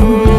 cool.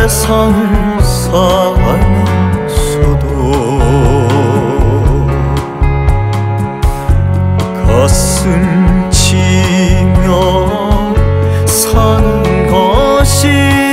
세상을 살면서도 가슴 치며 사는 것이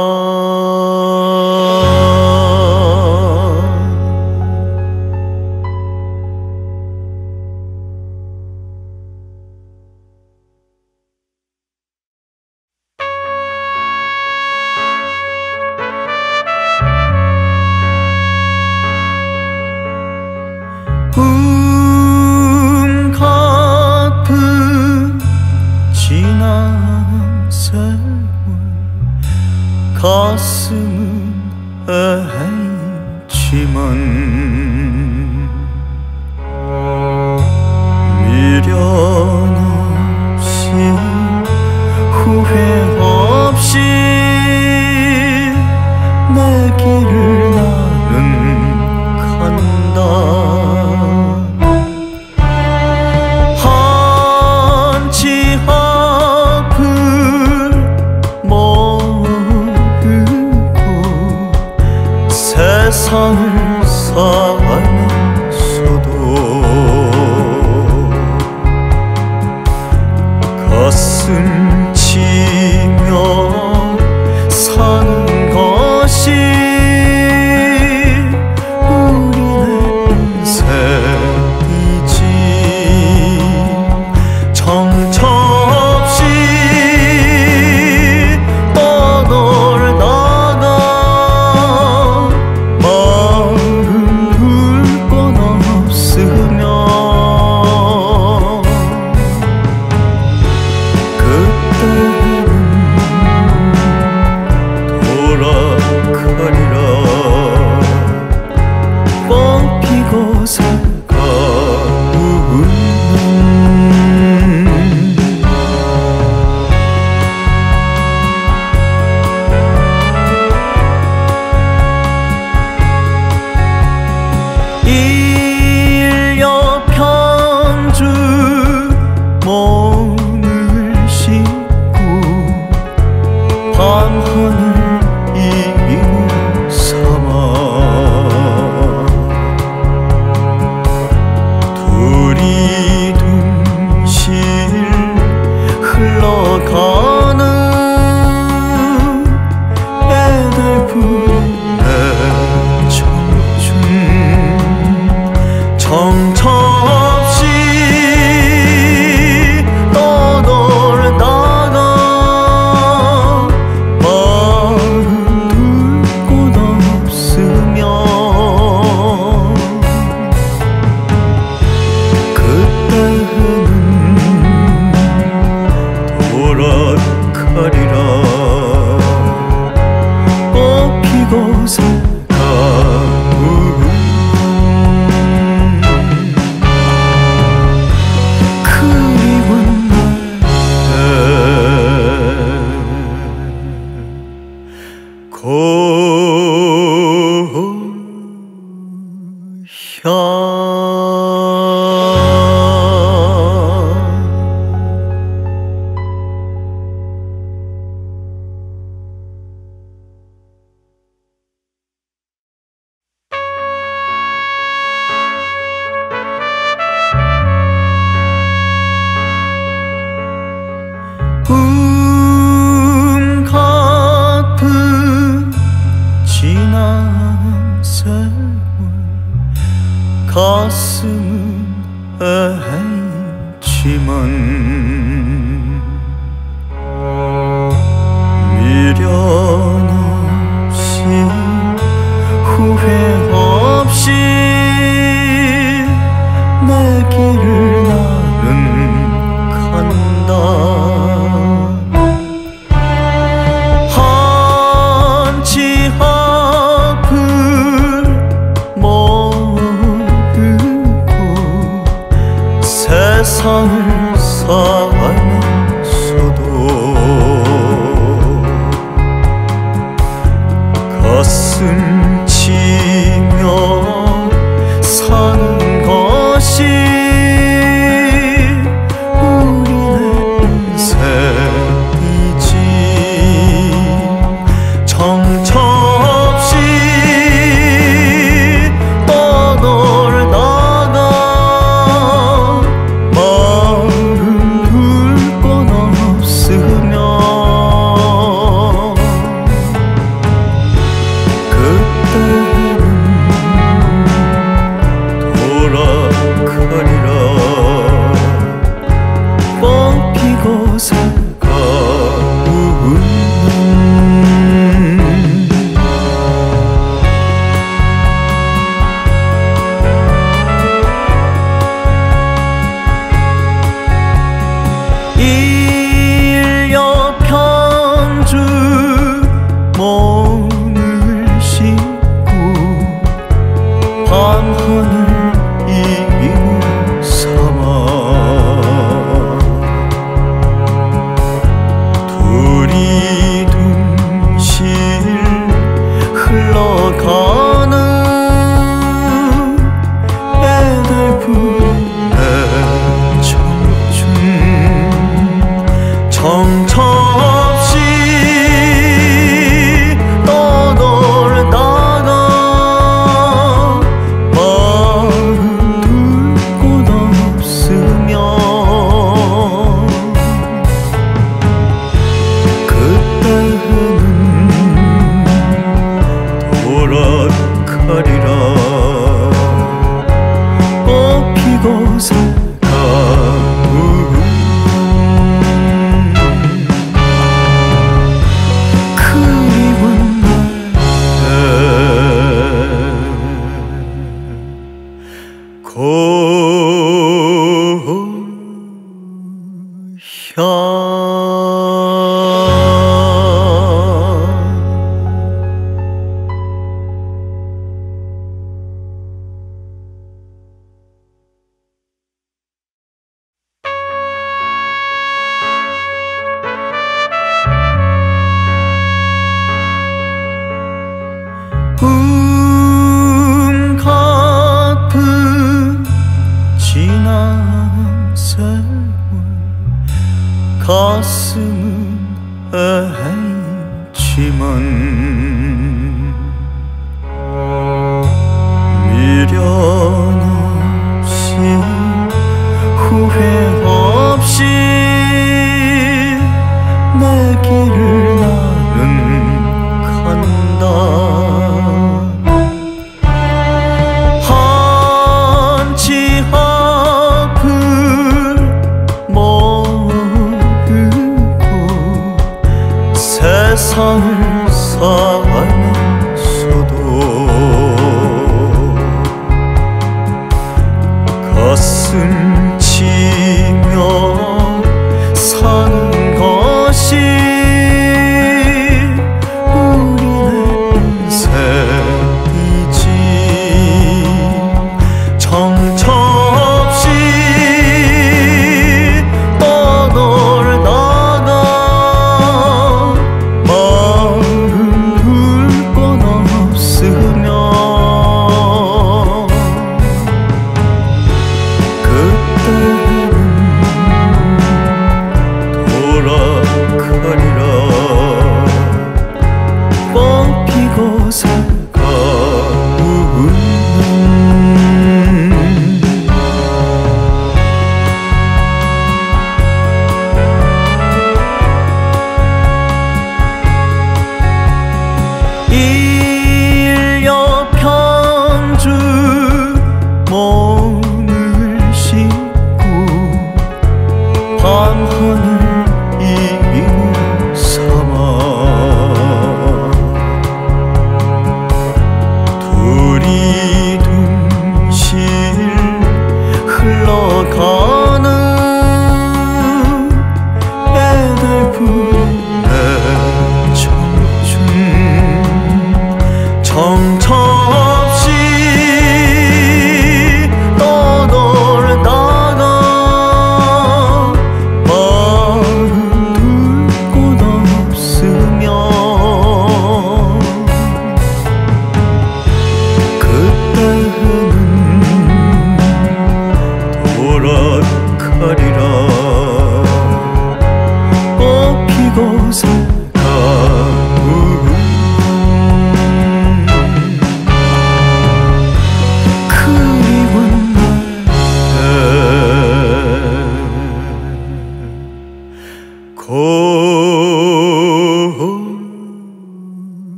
Oh. 가슴은 애지만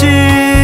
것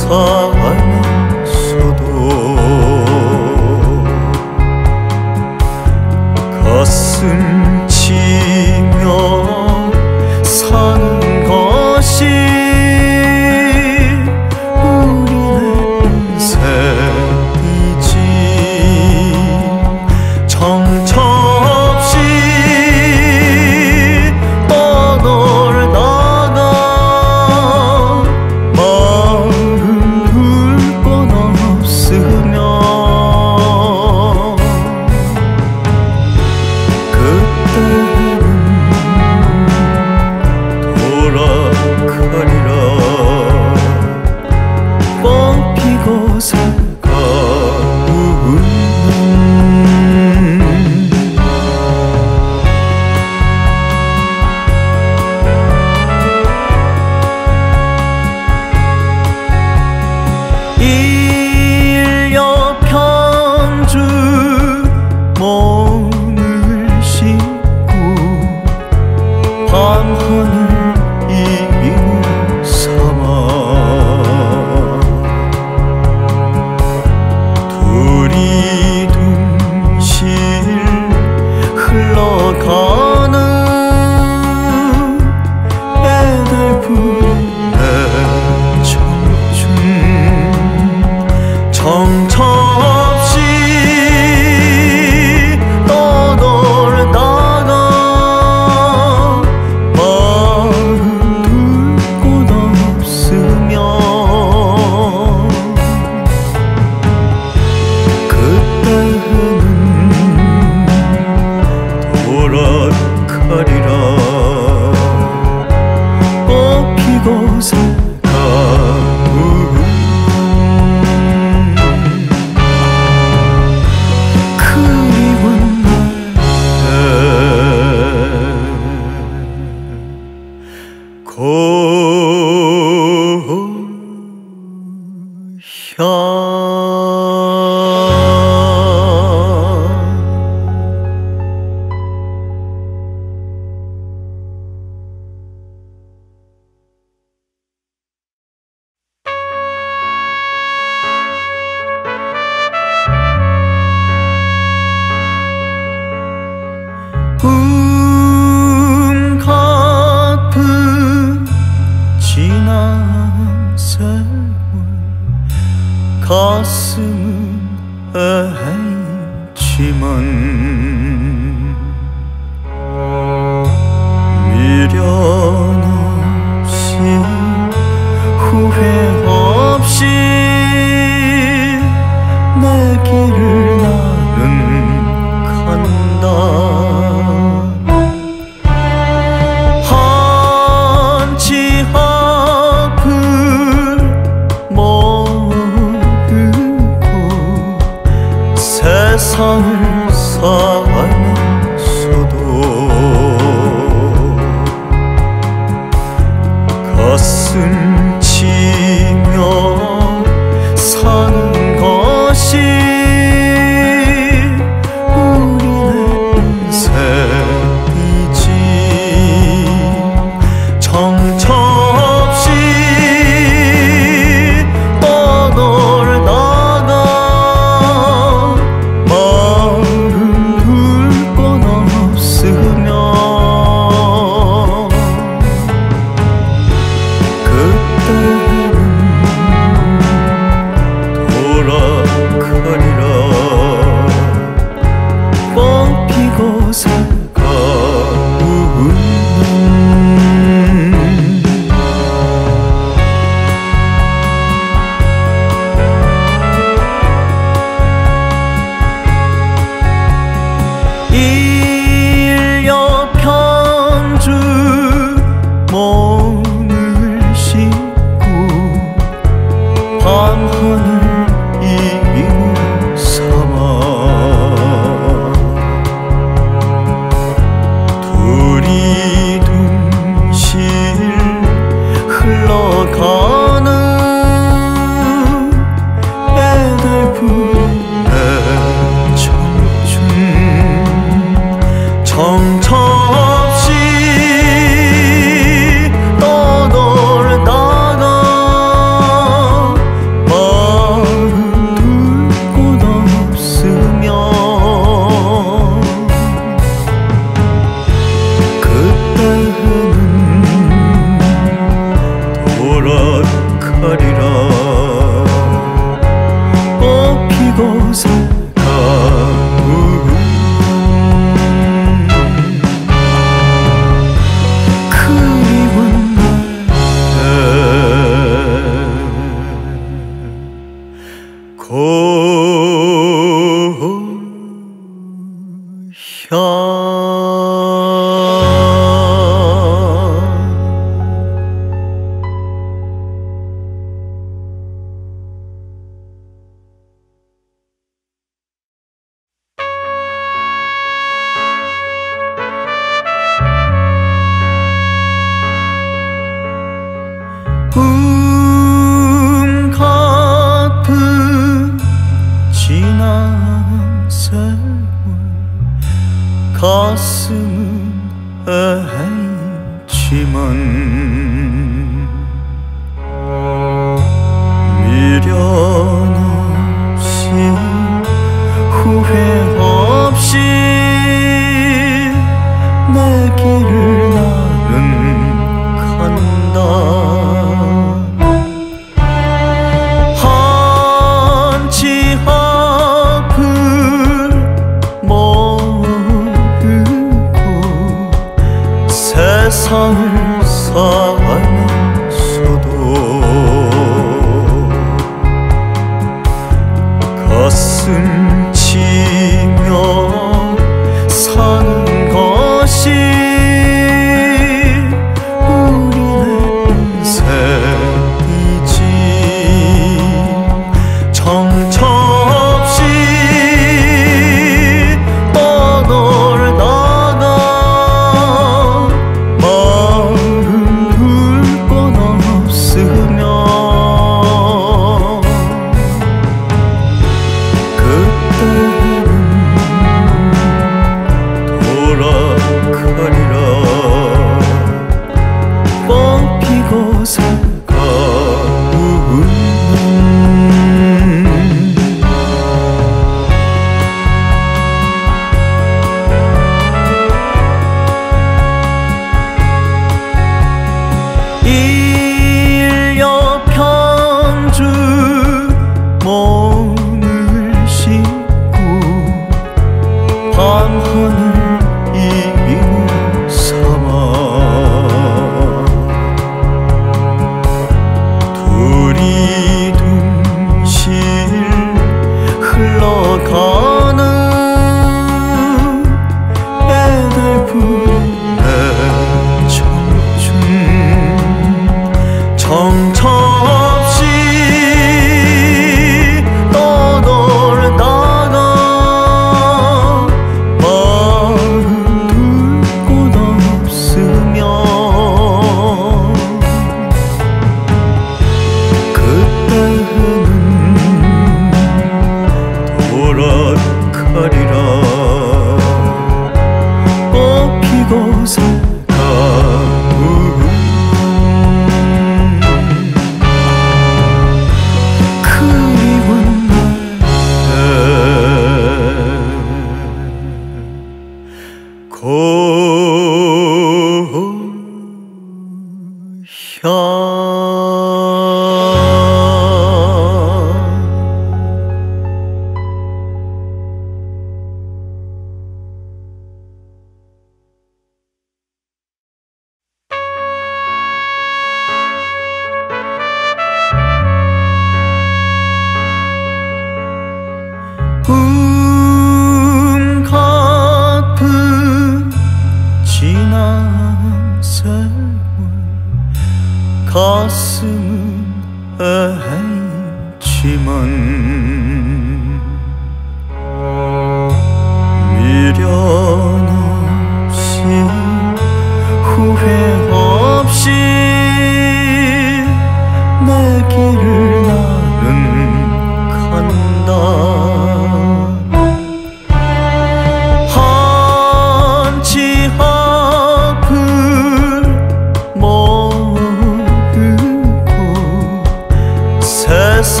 세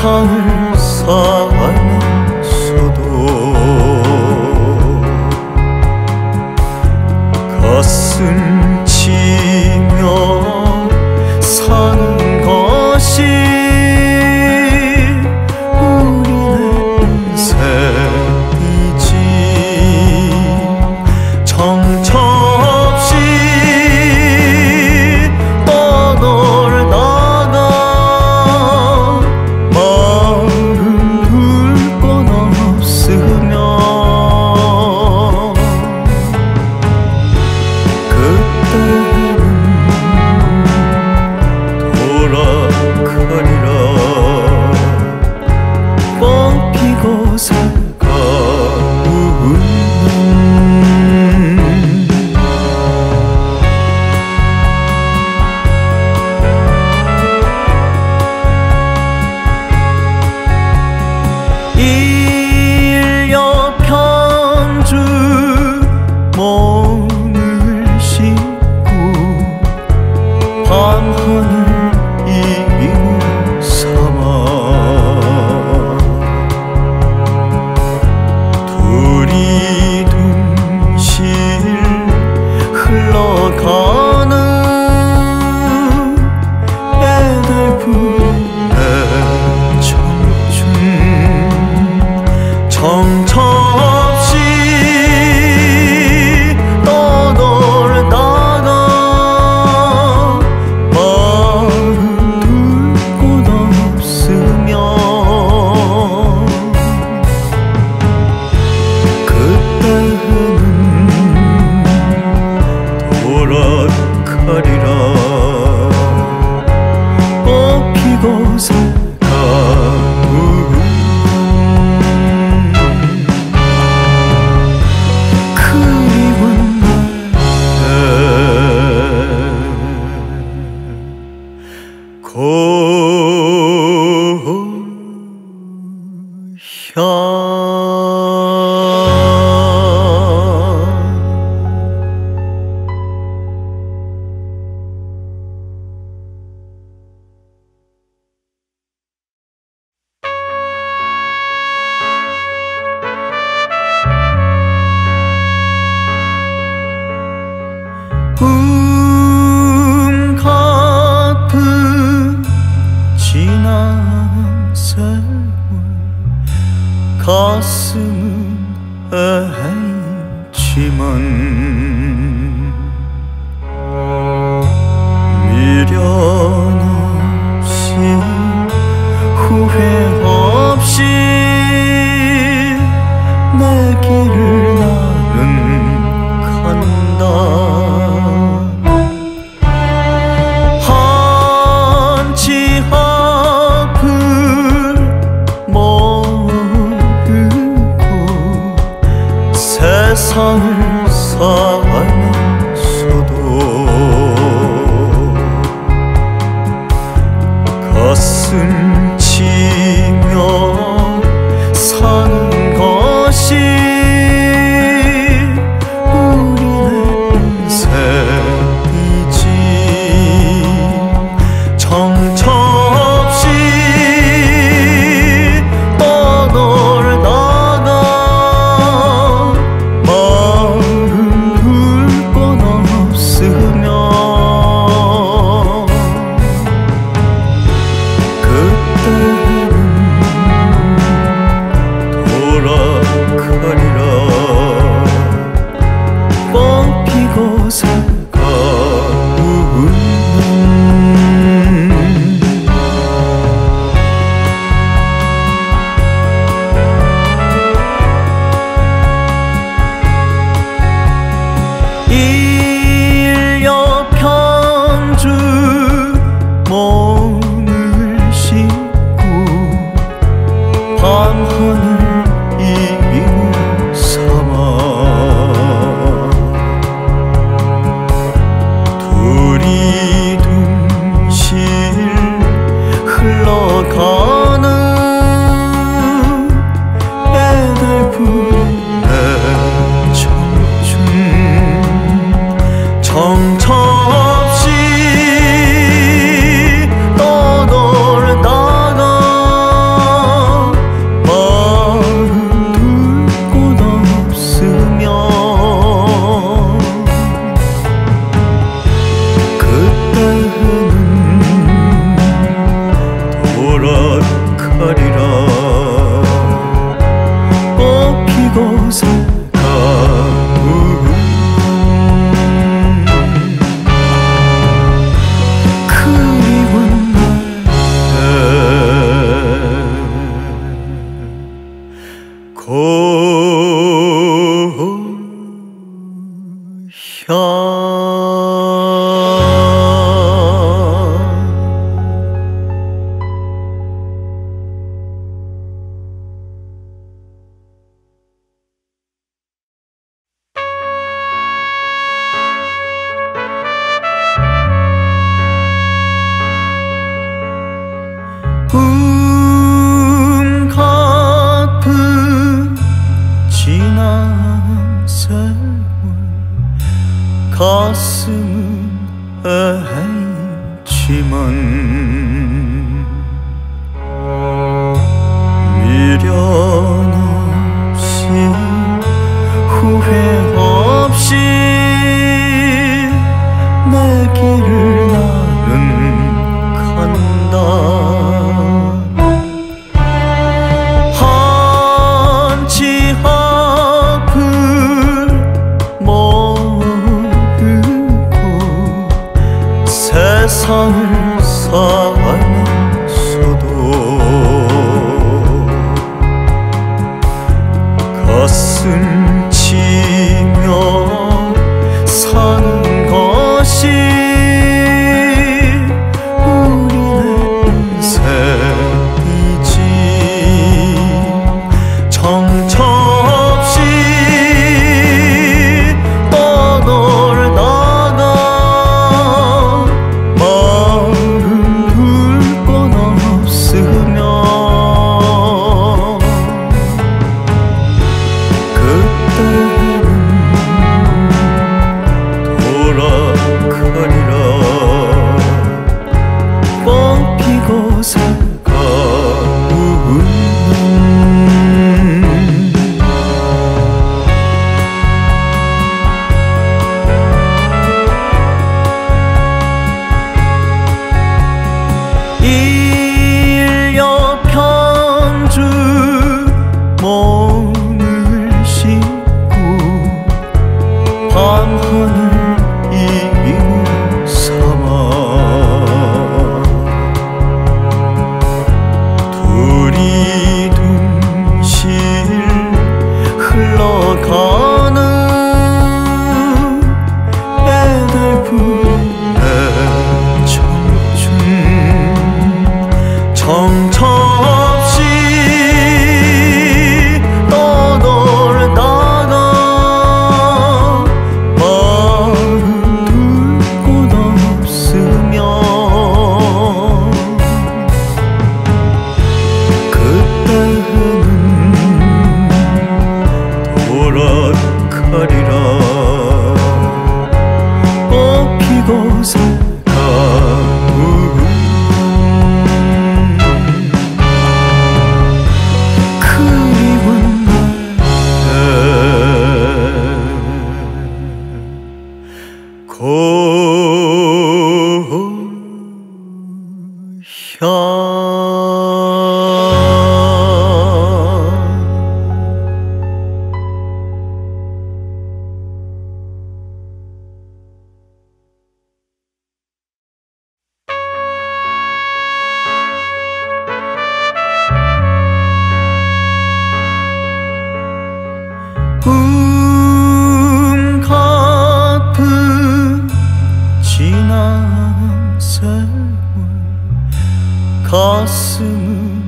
가슴은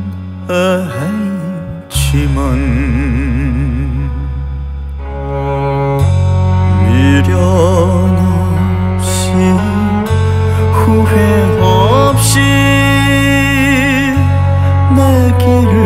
알지만 미련 없이 후회 없이 내 길을